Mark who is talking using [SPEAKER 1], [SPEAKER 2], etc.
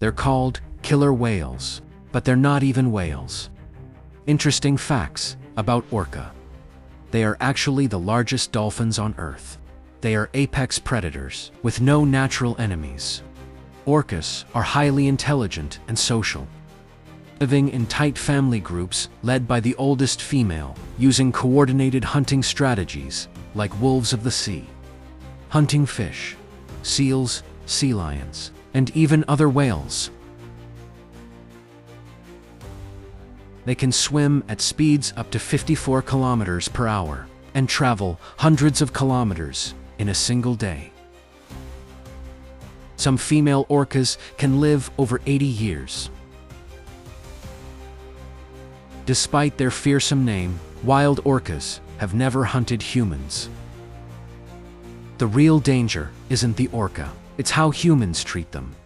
[SPEAKER 1] They're called killer whales, but they're not even whales. Interesting facts about orca. They are actually the largest dolphins on Earth. They are apex predators, with no natural enemies. Orcas are highly intelligent and social, living in tight family groups led by the oldest female, using coordinated hunting strategies like wolves of the sea. Hunting fish, seals, sea lions, and even other whales. They can swim at speeds up to 54 kilometers per hour and travel hundreds of kilometers in a single day. Some female orcas can live over 80 years. Despite their fearsome name, wild orcas have never hunted humans. The real danger isn't the orca, it's how humans treat them.